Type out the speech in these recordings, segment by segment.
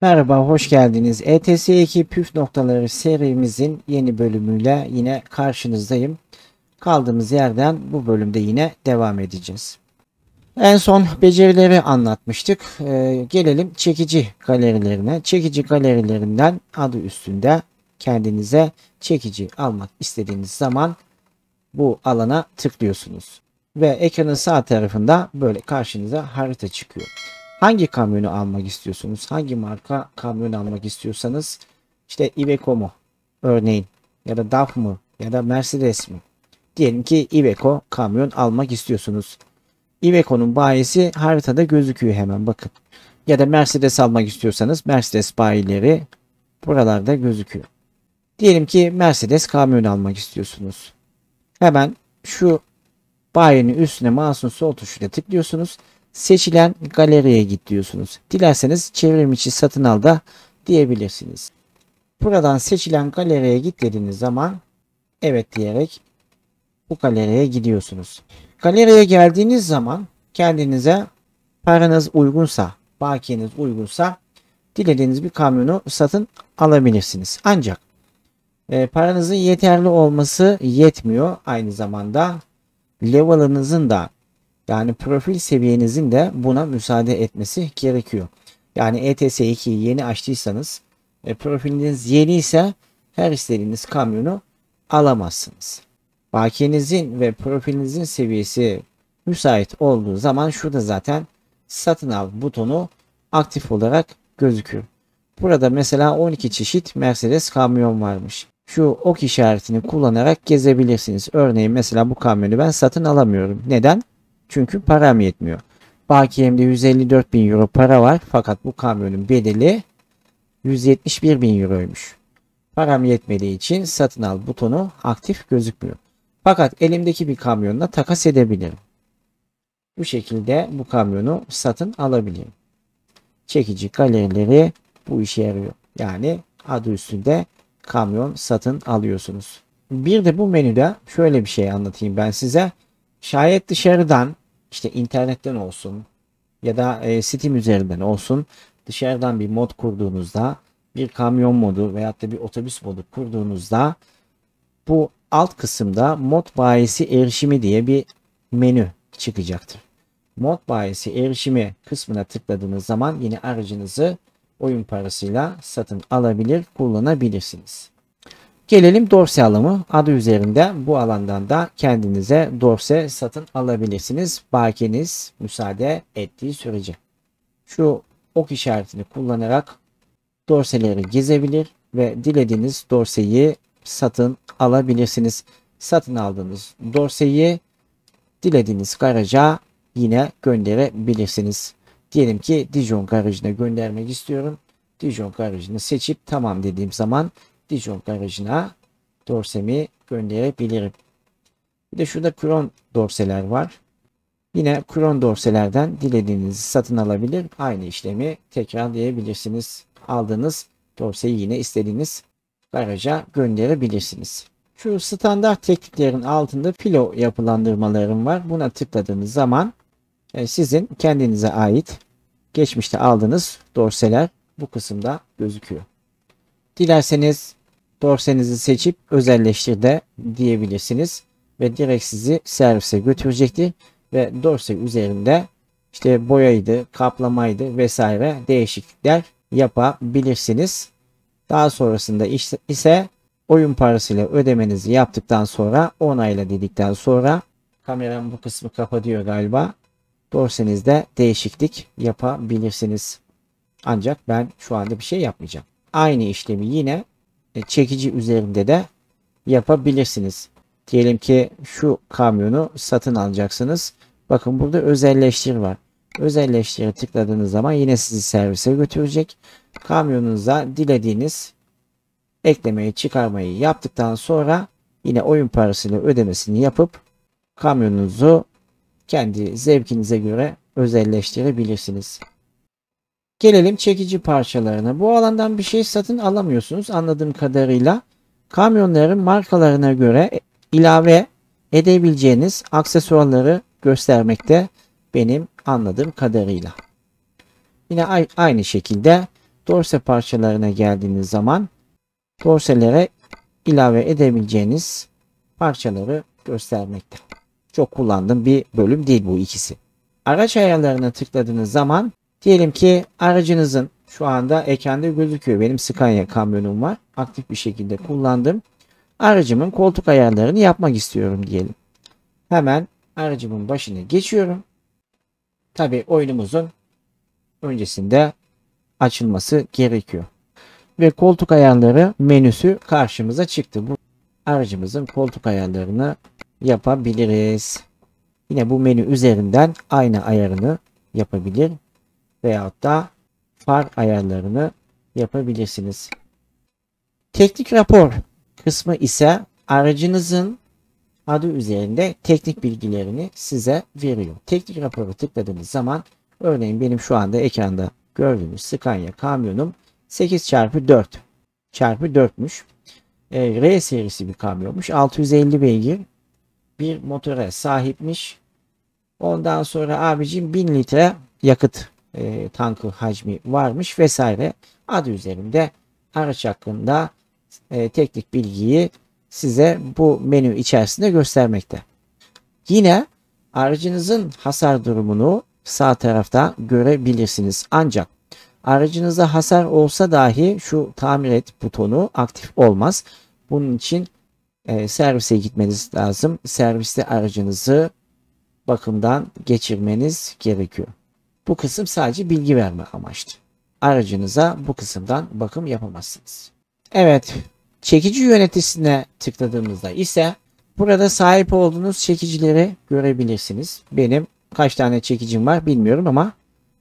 Merhaba, hoş geldiniz. ETS2 püf noktaları serimizin yeni bölümüyle yine karşınızdayım. Kaldığımız yerden bu bölümde yine devam edeceğiz. En son becerileri anlatmıştık. Ee, gelelim çekici galerilerine. Çekici galerilerinden adı üstünde kendinize çekici almak istediğiniz zaman bu alana tıklıyorsunuz. Ve ekranın sağ tarafında böyle karşınıza harita çıkıyor. Hangi kamyonu almak istiyorsunuz? Hangi marka kamyon almak istiyorsanız işte Iveco mu örneğin ya da DAF mı ya da Mercedes mi? Diyelim ki Iveco kamyon almak istiyorsunuz. Iveco'nun bayisi haritada gözüküyor hemen bakın. Ya da Mercedes almak istiyorsanız Mercedes bayileri buralarda gözüküyor. Diyelim ki Mercedes kamyon almak istiyorsunuz. Hemen şu bayinin üstüne mouse'un sol tuşuyla tıklıyorsunuz seçilen galeriye git diyorsunuz. Dilerseniz çevrim içi satın al da diyebilirsiniz. Buradan seçilen galeriye git dediğiniz zaman evet diyerek bu galeriye gidiyorsunuz. Galeriye geldiğiniz zaman kendinize paranız uygunsa, bakiyeniz uygunsa dilediğiniz bir kamyonu satın alabilirsiniz. Ancak e, paranızın yeterli olması yetmiyor. Aynı zamanda level'ınızın da yani profil seviyenizin de buna müsaade etmesi gerekiyor. Yani ETS2'yi yeni açtıysanız e, profiliniz yeni ise her istediğiniz kamyonu alamazsınız. Bakiyenizin ve profilinizin seviyesi müsait olduğu zaman şurada zaten satın al butonu aktif olarak gözüküyor. Burada mesela 12 çeşit Mercedes kamyon varmış. Şu ok işaretini kullanarak gezebilirsiniz. Örneğin mesela bu kamyonu ben satın alamıyorum. Neden? Çünkü param yetmiyor. Bakiyemde 154 bin euro para var. Fakat bu kamyonun bedeli 171 bin euroymuş. Param yetmediği için satın al butonu aktif gözükmüyor. Fakat elimdeki bir kamyonla takas edebilirim. Bu şekilde bu kamyonu satın alabilirim. Çekici galerileri bu işe yarıyor. Yani adı üstünde kamyon satın alıyorsunuz. Bir de bu menüde şöyle bir şey anlatayım ben size. Şayet dışarıdan işte internetten olsun ya da e, Steam üzerinden olsun dışarıdan bir mod kurduğunuzda bir kamyon modu veyahut da bir otobüs modu kurduğunuzda bu alt kısımda mod bayisi erişimi diye bir menü çıkacaktır. Mod bayisi erişimi kısmına tıkladığınız zaman yine aracınızı oyun parasıyla satın alabilir, kullanabilirsiniz. Gelelim dorse alımı. Adı üzerinde bu alandan da kendinize dorse satın alabilirsiniz. Bakiniz müsaade ettiği sürece. Şu ok işaretini kullanarak dorseleri gezebilir ve dilediğiniz dorseyi satın alabilirsiniz. Satın aldığınız dorseyi dilediğiniz garaja yine gönderebilirsiniz. Diyelim ki Dijon garajına göndermek istiyorum. Dijon garajını seçip tamam dediğim zaman Dijon garajına dorsemi gönderebilirim. Bir de şurada kron dorseler var. Yine kron dorselerden dilediğinizi satın alabilir. Aynı işlemi tekrarlayabilirsiniz. Aldığınız dorseyi yine istediğiniz garaja gönderebilirsiniz. Şu standart tekniklerin altında filo yapılandırmalarım var. Buna tıkladığınız zaman e, sizin kendinize ait geçmişte aldığınız dorseler bu kısımda gözüküyor. Dilerseniz dorsenizi seçip özelleştir de diyebilirsiniz. Ve direkt sizi servise götürecektir. Ve dorse üzerinde işte boyaydı, kaplamaydı vesaire değişiklikler yapabilirsiniz. Daha sonrasında ise oyun parasıyla ödemenizi yaptıktan sonra onayla dedikten sonra kameram bu kısmı kapatıyor galiba. Dorsenizde değişiklik yapabilirsiniz. Ancak ben şu anda bir şey yapmayacağım. Aynı işlemi yine çekici üzerinde de yapabilirsiniz. Diyelim ki şu kamyonu satın alacaksınız. Bakın burada özelleştir var. Özelleştire tıkladığınız zaman yine sizi servise götürecek. Kamyonunuza dilediğiniz eklemeyi çıkarmayı yaptıktan sonra yine oyun parasıyla ödemesini yapıp kamyonunuzu kendi zevkinize göre özelleştirebilirsiniz. Gelelim çekici parçalarına. Bu alandan bir şey satın alamıyorsunuz anladığım kadarıyla. Kamyonların markalarına göre ilave edebileceğiniz aksesuarları göstermekte benim anladığım kadarıyla. Yine aynı şekilde dorse parçalarına geldiğiniz zaman dorselere ilave edebileceğiniz parçaları göstermekte. Çok kullandığım bir bölüm değil bu ikisi. Araç ayarlarına tıkladığınız zaman diyelim ki aracınızın şu anda ekranda gözüküyor. Benim Scania kamyonum var. Aktif bir şekilde kullandım. Aracımın koltuk ayarlarını yapmak istiyorum diyelim. Hemen aracımın başına geçiyorum. Tabi oyunumuzun öncesinde açılması gerekiyor. Ve koltuk ayarları menüsü karşımıza çıktı. Bu aracımızın koltuk ayarlarını yapabiliriz. Yine bu menü üzerinden ayna ayarını yapabilir veyahut da far ayarlarını yapabilirsiniz. Teknik rapor kısmı ise aracınızın adı üzerinde teknik bilgilerini size veriyor. Teknik raporu tıkladığınız zaman örneğin benim şu anda ekranda gördüğünüz Scania kamyonum 8x4 çarpı 4'müş. E, R serisi bir kamyonmuş. 650 beygir bir motora sahipmiş. Ondan sonra abicim 1000 litre yakıt e, tankı hacmi varmış vesaire. Adı üzerinde araç hakkında e, teknik bilgiyi size bu menü içerisinde göstermekte. Yine aracınızın hasar durumunu sağ tarafta görebilirsiniz. Ancak aracınızda hasar olsa dahi şu tamir et butonu aktif olmaz. Bunun için e, servise gitmeniz lazım. Serviste aracınızı bakımdan geçirmeniz gerekiyor. Bu kısım sadece bilgi verme amaçlı. Aracınıza bu kısımdan bakım yapamazsınız. Evet, çekici yöneticisine tıkladığımızda ise burada sahip olduğunuz çekicileri görebilirsiniz. Benim kaç tane çekicim var bilmiyorum ama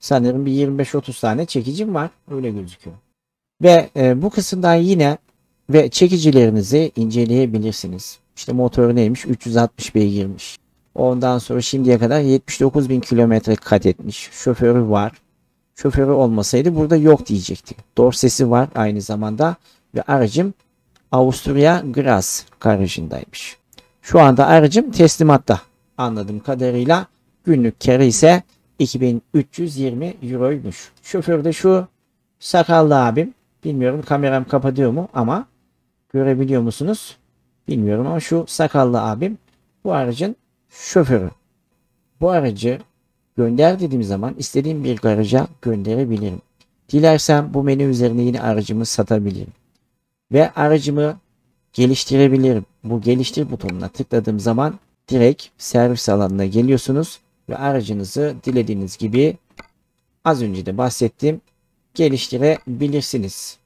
sanırım bir 25-30 tane çekicim var. Öyle gözüküyor. Ve e, bu kısımdan yine ve çekicilerinizi inceleyebilirsiniz. İşte motor neymiş? 360 beygirmiş. Ondan sonra şimdiye kadar 79 bin kilometre kat etmiş. Şoförü var. Şoförü olmasaydı burada yok diyecekti. Dorsesi var aynı zamanda ve aracım Avusturya Graz garajındaymış. Şu anda aracım teslimatta anladığım kadarıyla günlük kere ise 2320 euroymuş. Şoför de şu sakallı abim. Bilmiyorum kameram kapatıyor mu ama görebiliyor musunuz? Bilmiyorum ama şu sakallı abim bu aracın şoförü. Bu aracı gönder dediğim zaman istediğim bir garaja gönderebilirim. Dilersem bu menü üzerine yine aracımı satabilirim. Ve aracımı geliştirebilirim. Bu geliştir butonuna tıkladığım zaman direkt servis alanına geliyorsunuz ve aracınızı dilediğiniz gibi az önce de bahsettiğim geliştirebilirsiniz.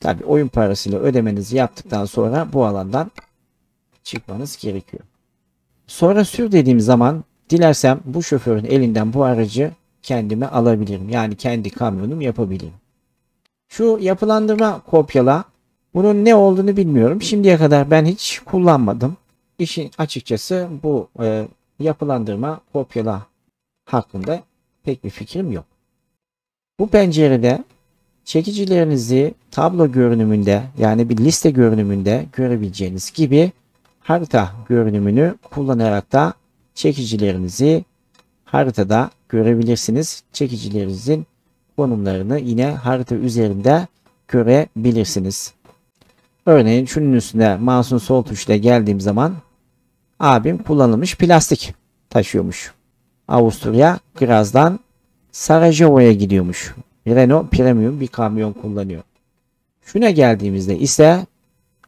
Tabi oyun parasıyla ödemenizi yaptıktan sonra bu alandan çıkmanız gerekiyor. Sonra sür dediğim zaman dilersem bu şoförün elinden bu aracı kendime alabilirim. Yani kendi kamyonum yapabilirim. Şu yapılandırma kopyala bunun ne olduğunu bilmiyorum. Şimdiye kadar ben hiç kullanmadım. İşin açıkçası bu e, yapılandırma kopyala hakkında pek bir fikrim yok. Bu pencerede çekicilerinizi tablo görünümünde yani bir liste görünümünde görebileceğiniz gibi harita görünümünü kullanarak da çekicilerinizi haritada görebilirsiniz. Çekicilerinizin konumlarını yine harita üzerinde görebilirsiniz. Örneğin şunun üstüne mouse'un sol tuşuyla geldiğim zaman abim kullanılmış plastik taşıyormuş. Avusturya Graz'dan Sarajevo'ya gidiyormuş. Renault Premium bir kamyon kullanıyor. Şuna geldiğimizde ise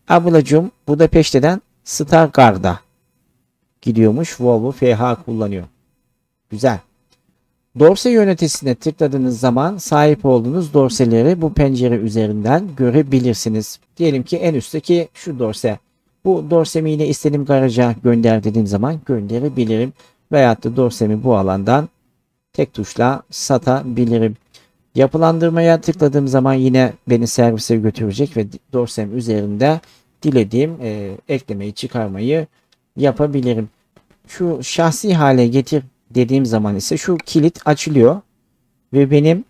ablacım Budapeşte'den Stargard'a gidiyormuş. Volvo FH kullanıyor. Güzel. Dorse yöneticisine tıkladığınız zaman sahip olduğunuz dorseleri bu pencere üzerinden görebilirsiniz. Diyelim ki en üstteki şu dorse. Bu dorsemi yine istediğim garaja gönder dediğim zaman gönderebilirim. Veyahut da dorsemi bu alandan tek tuşla satabilirim. Yapılandırmaya tıkladığım zaman yine beni servise götürecek ve dorsem üzerinde dilediğim e, eklemeyi çıkarmayı yapabilirim. Şu şahsi hale getir dediğim zaman ise şu kilit açılıyor ve benim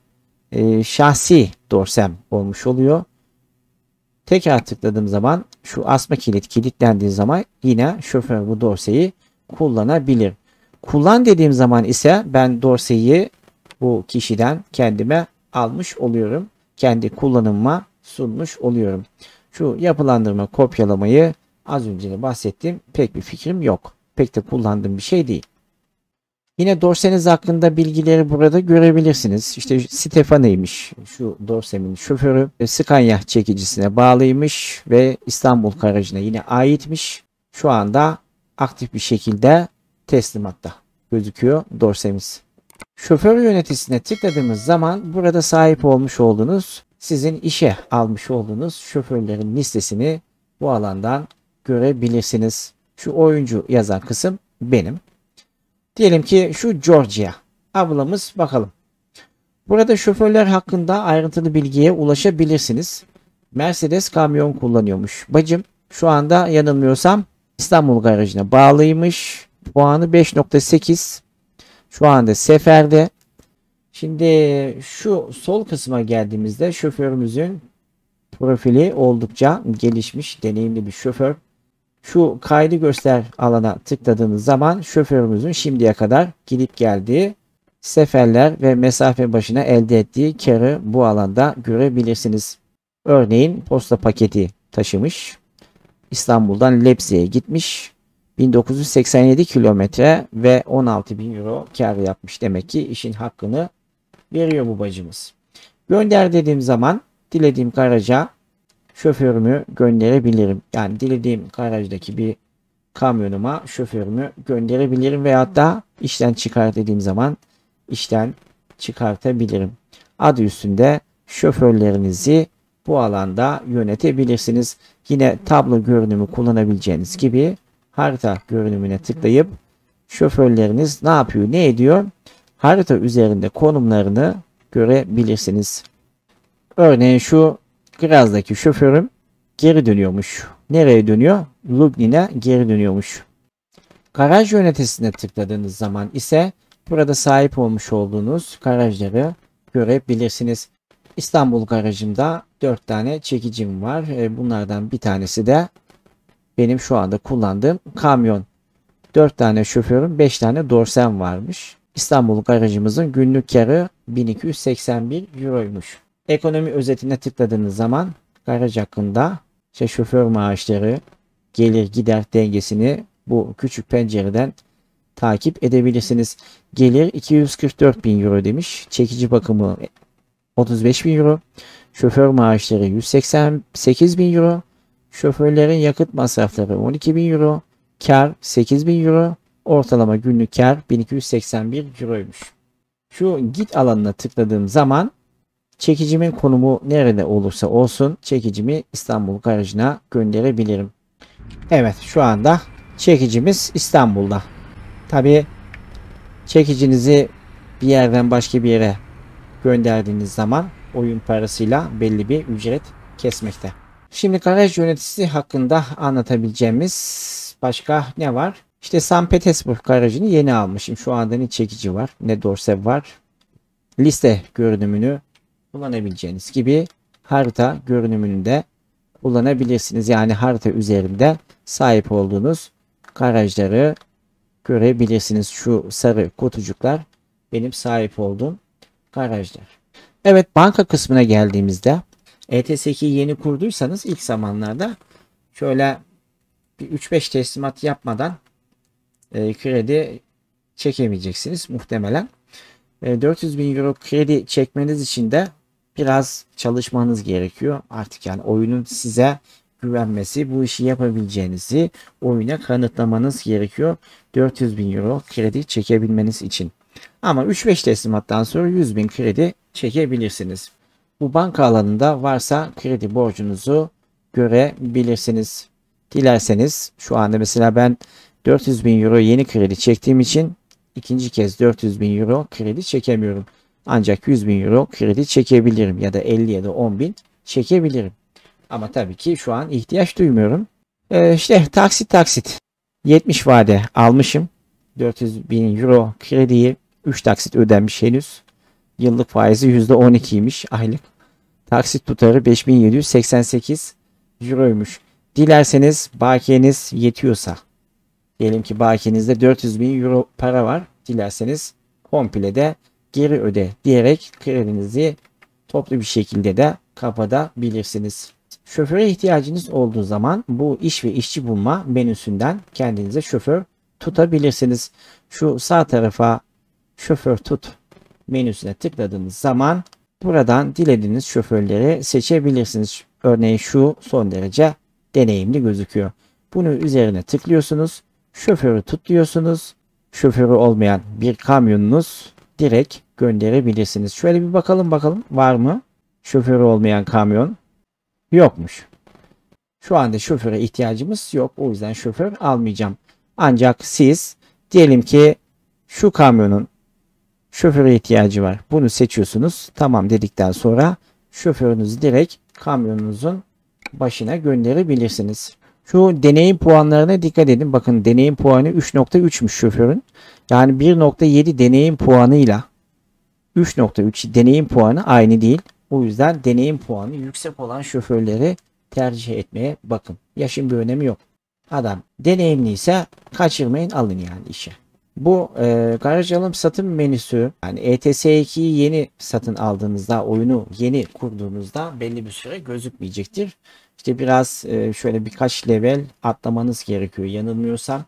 e, şahsi dorsem olmuş oluyor. Tekrar tıkladığım zaman şu asma kilit kilitlendiği zaman yine şoför bu dorseyi kullanabilir. Kullan dediğim zaman ise ben dorseyi bu kişiden kendime almış oluyorum. kendi kullanıma sunmuş oluyorum. Şu yapılandırma kopyalamayı az önce de bahsettim. Pek bir fikrim yok. Pek de kullandığım bir şey değil. Yine dorseniz hakkında bilgileri burada görebilirsiniz. İşte Stefani'ymiş şu dorsemin şoförü. Scania çekicisine bağlıymış ve İstanbul Karajı'na yine aitmiş. Şu anda aktif bir şekilde teslimatta gözüküyor dorsemiz. Şoför yöneticisine tıkladığımız zaman burada sahip olmuş olduğunuz sizin işe almış olduğunuz şoförlerin listesini bu alandan görebilirsiniz. Şu oyuncu yazan kısım benim. Diyelim ki şu Georgia ablamız bakalım. Burada şoförler hakkında ayrıntılı bilgiye ulaşabilirsiniz. Mercedes kamyon kullanıyormuş. Bacım şu anda yanılmıyorsam İstanbul garajına bağlıymış. Puanı 5.8. Şu anda seferde. Şimdi şu sol kısma geldiğimizde şoförümüzün profili oldukça gelişmiş, deneyimli bir şoför. Şu kaydı göster alana tıkladığınız zaman şoförümüzün şimdiye kadar gidip geldiği seferler ve mesafe başına elde ettiği karı bu alanda görebilirsiniz. Örneğin posta paketi taşımış. İstanbul'dan Leipzig'e gitmiş. 1987 kilometre ve 16 bin euro kar yapmış. Demek ki işin hakkını veriyor bu bacımız. Gönder dediğim zaman dilediğim garaja şoförümü gönderebilirim. Yani dilediğim garajdaki bir kamyonuma şoförümü gönderebilirim veyahut da işten çıkar dediğim zaman işten çıkartabilirim. Adı üstünde şoförlerinizi bu alanda yönetebilirsiniz. Yine tablo görünümü kullanabileceğiniz gibi harita görünümüne tıklayıp şoförleriniz ne yapıyor, ne ediyor? Harita üzerinde konumlarını görebilirsiniz. Örneğin şu Graz'daki şoförüm geri dönüyormuş. Nereye dönüyor? Lublin'e geri dönüyormuş. Garaj yöneticisine tıkladığınız zaman ise burada sahip olmuş olduğunuz garajları görebilirsiniz. İstanbul garajımda 4 tane çekicim var. E, bunlardan bir tanesi de benim şu anda kullandığım kamyon. 4 tane şoförüm 5 tane dorsem varmış. İstanbul garajımızın günlük karı 1281 euroymuş. Ekonomi özetine tıkladığınız zaman garaj hakkında işte şoför maaşları, gelir gider dengesini bu küçük pencereden takip edebilirsiniz. Gelir 244 bin euro demiş. Çekici bakımı 35 bin euro. Şoför maaşları 188 bin euro. Şoförlerin yakıt masrafları 12 bin euro. Kar 8 bin euro. Ortalama günlük kar 1281 euroymuş. Şu git alanına tıkladığım zaman çekicimin konumu nerede olursa olsun çekicimi İstanbul garajına gönderebilirim. Evet şu anda çekicimiz İstanbul'da. Tabi çekicinizi bir yerden başka bir yere gönderdiğiniz zaman oyun parasıyla belli bir ücret kesmekte. Şimdi garaj yöneticisi hakkında anlatabileceğimiz başka ne var? İşte St. Petersburg garajını yeni almışım. Şu anda ne çekici var ne dorse var. Liste görünümünü kullanabileceğiniz gibi harita görünümünü de kullanabilirsiniz. Yani harita üzerinde sahip olduğunuz garajları görebilirsiniz. Şu sarı kutucuklar benim sahip olduğum garajlar. Evet banka kısmına geldiğimizde ETS2'yi yeni kurduysanız ilk zamanlarda şöyle bir 3-5 teslimat yapmadan e, kredi çekemeyeceksiniz muhtemelen. E, 400 bin euro kredi çekmeniz için de biraz çalışmanız gerekiyor. Artık yani oyunun size güvenmesi, bu işi yapabileceğinizi oyuna kanıtlamanız gerekiyor. 400 bin euro kredi çekebilmeniz için. Ama 3-5 teslimattan sonra 100 bin kredi çekebilirsiniz. Bu banka alanında varsa kredi borcunuzu görebilirsiniz. Dilerseniz şu anda mesela ben 400 bin euro yeni kredi çektiğim için ikinci kez 400 bin euro kredi çekemiyorum. Ancak 100 bin euro kredi çekebilirim ya da 50 ya da 10 bin çekebilirim. Ama tabii ki şu an ihtiyaç duymuyorum. Ee, işte taksit taksit 70 vade almışım. 400 bin euro krediyi 3 taksit ödenmiş henüz. Yıllık faizi %12'ymiş aylık. Taksit tutarı 5788 euroymuş. Dilerseniz bakiyeniz yetiyorsa diyelim ki bakiyenizde 400 bin euro para var. Dilerseniz komple de geri öde diyerek kredinizi toplu bir şekilde de kapatabilirsiniz. Şoföre ihtiyacınız olduğu zaman bu iş ve işçi bulma menüsünden kendinize şoför tutabilirsiniz. Şu sağ tarafa şoför tut menüsüne tıkladığınız zaman buradan dilediğiniz şoförleri seçebilirsiniz. Örneğin şu son derece deneyimli gözüküyor. Bunu üzerine tıklıyorsunuz. Şoförü tut diyorsunuz. Şoförü olmayan bir kamyonunuz direkt gönderebilirsiniz. Şöyle bir bakalım bakalım var mı? Şoförü olmayan kamyon yokmuş. Şu anda şoföre ihtiyacımız yok. O yüzden şoför almayacağım. Ancak siz diyelim ki şu kamyonun şoföre ihtiyacı var. Bunu seçiyorsunuz. Tamam dedikten sonra şoförünüzü direkt kamyonunuzun başına gönderebilirsiniz. Şu deneyim puanlarına dikkat edin. Bakın deneyim puanı 3.3'müş şoförün. Yani 1.7 deneyim puanıyla 3.3 deneyim puanı aynı değil. O yüzden deneyim puanı yüksek olan şoförleri tercih etmeye bakın. Yaşın bir önemi yok. Adam deneyimliyse kaçırmayın alın yani işe. Bu e, garaj alım satım menüsü yani ETS2'yi yeni satın aldığınızda oyunu yeni kurduğunuzda belli bir süre gözükmeyecektir. İşte biraz e, şöyle birkaç level atlamanız gerekiyor yanılmıyorsam.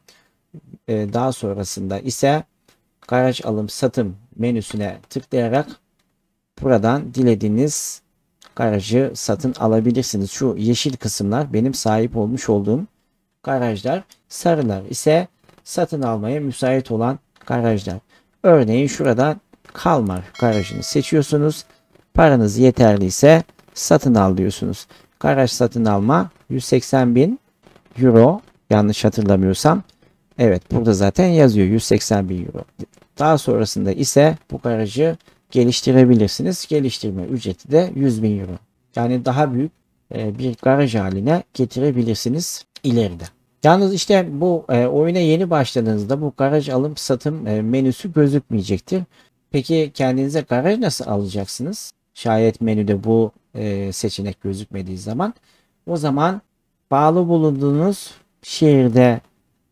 E, daha sonrasında ise garaj alım satım menüsüne tıklayarak buradan dilediğiniz garajı satın alabilirsiniz. Şu yeşil kısımlar benim sahip olmuş olduğum garajlar. Sarılar ise satın almaya müsait olan garajlar. Örneğin şuradan Kalmar garajını seçiyorsunuz. Paranız yeterliyse satın al diyorsunuz. Garaj satın alma 180 bin euro yanlış hatırlamıyorsam. Evet burada zaten yazıyor 180 bin euro. Daha sonrasında ise bu garajı geliştirebilirsiniz. Geliştirme ücreti de 100 bin euro. Yani daha büyük e, bir garaj haline getirebilirsiniz ileride. Yalnız işte bu e, oyuna yeni başladığınızda bu garaj alım satım e, menüsü gözükmeyecektir. Peki kendinize garaj nasıl alacaksınız? Şayet menüde bu e, seçenek gözükmediği zaman o zaman bağlı bulunduğunuz şehirde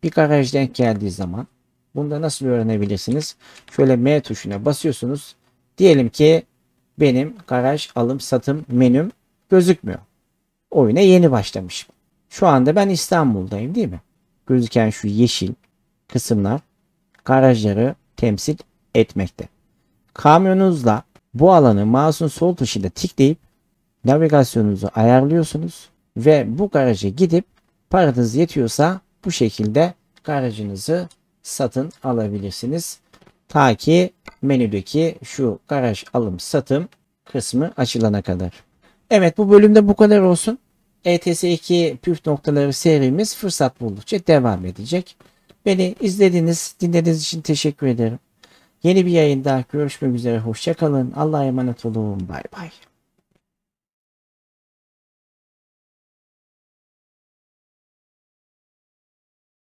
bir garaj denk geldiği zaman bunda nasıl öğrenebilirsiniz? Şöyle M tuşuna basıyorsunuz. Diyelim ki benim garaj alım satım menüm gözükmüyor. Oyuna yeni başlamışım. Şu anda ben İstanbul'dayım değil mi? Gözüken şu yeşil kısımlar garajları temsil etmekte. Kamyonunuzla bu alanı mouse'un sol tuşuyla tıklayıp navigasyonunuzu ayarlıyorsunuz ve bu garaja gidip paranız yetiyorsa bu şekilde garajınızı satın alabilirsiniz. Ta ki menüdeki şu garaj alım satım kısmı açılana kadar. Evet bu bölümde bu kadar olsun. ETS2 püf noktaları serimiz fırsat buldukça devam edecek. Beni izlediğiniz, dinlediğiniz için teşekkür ederim. Yeni bir yayında görüşmek üzere. Hoşçakalın. Allah'a emanet olun. Bay bay.